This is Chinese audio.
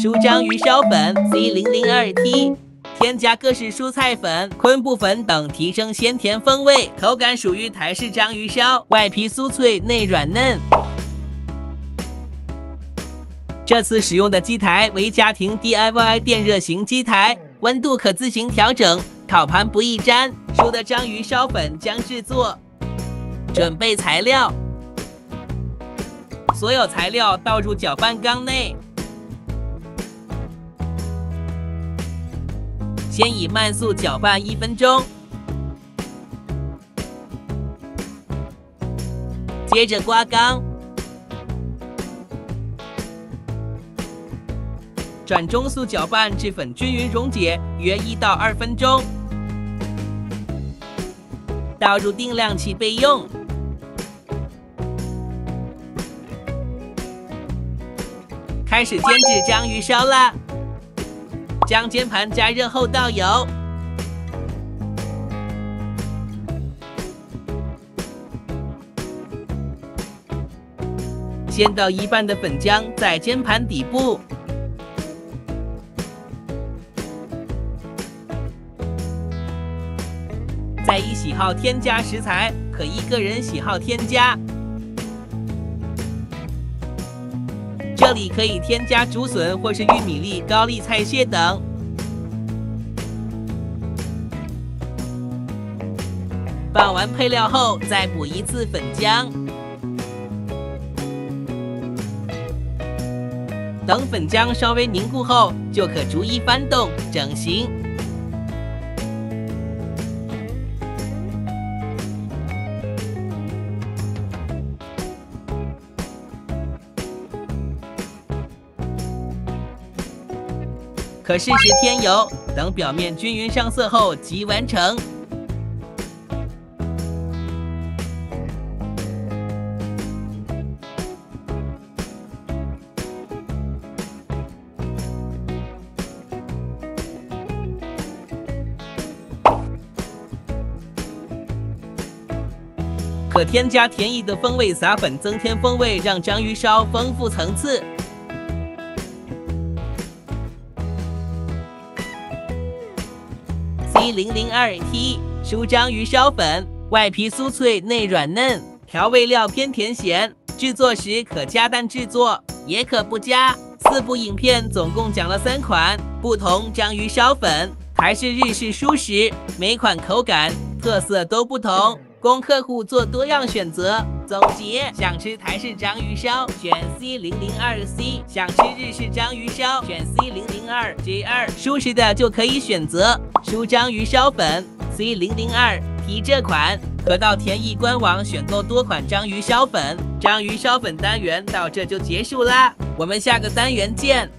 舒章鱼烧粉 C 零零二 T，添加各式蔬菜粉、昆布粉等，提升鲜甜风味，口感属于台式章鱼烧，外皮酥脆，内软嫩。这次使用的机台为家庭 DIY 电热型机台，温度可自行调整，烤盘不易粘。熟的章鱼烧粉将制作。准备材料，所有材料倒入搅拌缸内，先以慢速搅拌一分钟，接着刮缸。转中速搅拌至粉均匀溶解，约一到二分钟。倒入定量器备用。开始煎制章鱼烧啦！将煎盘加热后倒油，煎到一半的粉浆在煎盘底部。再依喜好添加食材，可依个人喜好添加。这里可以添加竹笋或是玉米粒、高丽菜屑等。拌完配料后，再补一次粉浆。等粉浆稍微凝固后，就可逐一翻动整形。可适时添油，等表面均匀上色后即完成。可添加甜意的风味撒粉，增添风味，让章鱼烧丰富层次。C 零零二 T 酥章鱼烧粉，外皮酥脆，内软嫩，调味料偏甜咸。制作时可加蛋制作，也可不加。四部影片总共讲了三款不同章鱼烧粉，还是日式蔬食，每款口感特色都不同，供客户做多样选择。总结：想吃台式章鱼烧，选 C 零零二 C；想吃日式章鱼烧，选 C 零零二 J 二。舒适的就可以选择舒章鱼烧粉 C 零零二 T 这款。可到田艺官网选购多款章鱼烧粉。章鱼烧粉单元到这就结束啦，我们下个单元见。